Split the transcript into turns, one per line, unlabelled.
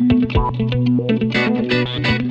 Música